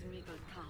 his regal tower.